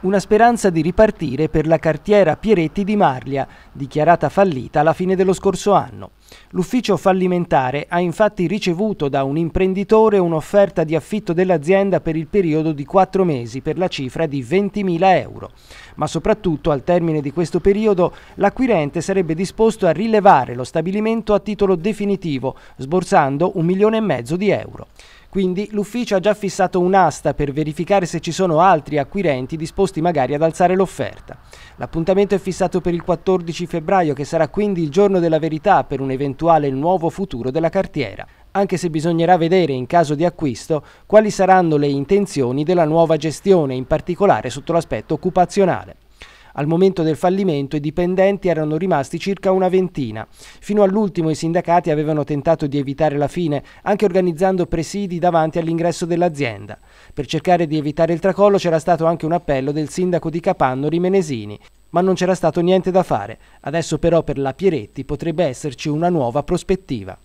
una speranza di ripartire per la cartiera Pieretti di Marlia, dichiarata fallita alla fine dello scorso anno. L'ufficio fallimentare ha infatti ricevuto da un imprenditore un'offerta di affitto dell'azienda per il periodo di quattro mesi per la cifra di 20.000 euro. Ma soprattutto al termine di questo periodo l'acquirente sarebbe disposto a rilevare lo stabilimento a titolo definitivo, sborsando un milione e mezzo di euro. Quindi l'ufficio ha già fissato un'asta per verificare se ci sono altri acquirenti disposti magari ad alzare l'offerta. L'appuntamento è fissato per il 14 febbraio, che sarà quindi il giorno della verità per un eventuale nuovo futuro della cartiera, anche se bisognerà vedere in caso di acquisto quali saranno le intenzioni della nuova gestione, in particolare sotto l'aspetto occupazionale. Al momento del fallimento i dipendenti erano rimasti circa una ventina. Fino all'ultimo i sindacati avevano tentato di evitare la fine, anche organizzando presidi davanti all'ingresso dell'azienda. Per cercare di evitare il tracollo c'era stato anche un appello del sindaco di Capanno Rimenesini, ma non c'era stato niente da fare. Adesso però per la Pieretti potrebbe esserci una nuova prospettiva.